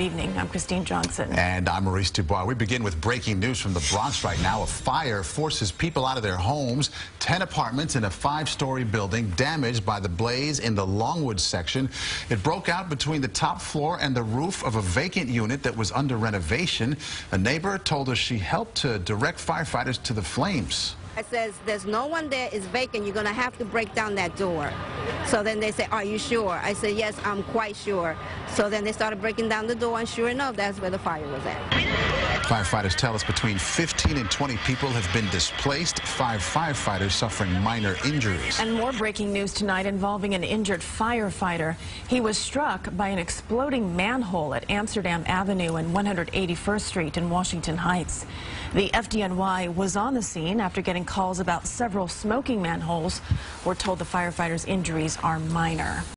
Good evening. I'm Christine Johnson. And I'm Maurice Dubois. We begin with breaking news from the Bronx right now. A fire forces people out of their homes. Ten apartments in a five-story building damaged by the blaze in the Longwood section. It broke out between the top floor and the roof of a vacant unit that was under renovation. A neighbor told us she helped to direct firefighters to the flames. I says, there's no one there, it's vacant, you're going to have to break down that door. So then they say, are you sure? I said, yes, I'm quite sure. So then they started breaking down the door, and sure enough, that's where the fire was at. Firefighters tell us between 15 and 20 people have been displaced, five firefighters suffering minor injuries. And more breaking news tonight involving an injured firefighter. He was struck by an exploding manhole at Amsterdam Avenue and 181st Street in Washington Heights. The FDNY was on the scene after getting calls about several smoking manholes. We're told the firefighters' injuries are minor.